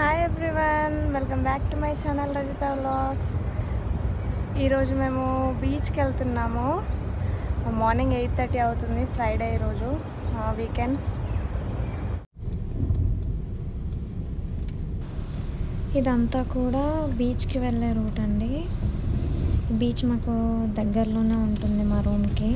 Hi everyone welcome back to my channel Rajitha vlogs ఈరోజు మేము బీచ్కి వెళ్తున్నాము. మార్నింగ్ ఎయిట్ థర్టీ అవుతుంది ఫ్రైడే ఈరోజు వీకెండ్ ఇదంతా కూడా బీచ్కి వెళ్ళే రూట్ అండి. బీచ్ మాకు దగ్గరలోనే ఉంటుంది మా రూమ్కి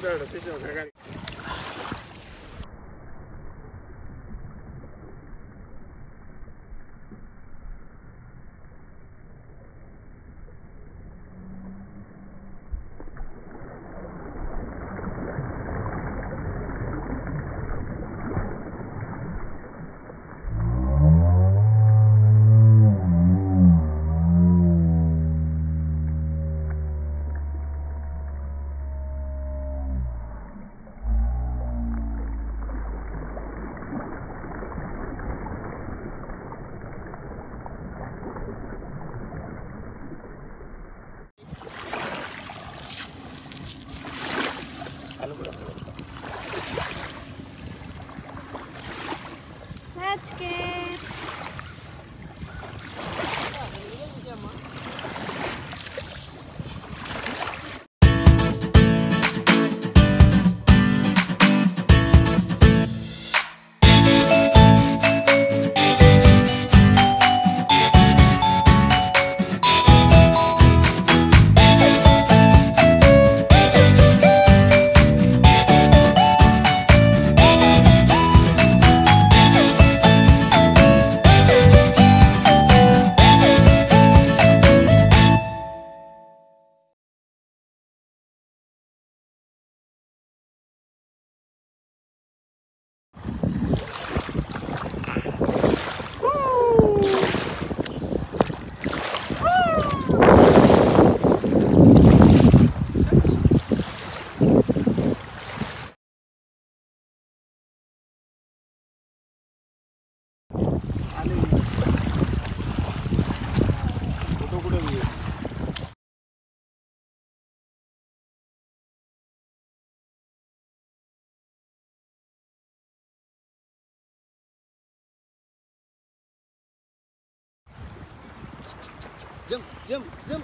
違う。dừng dừng dừng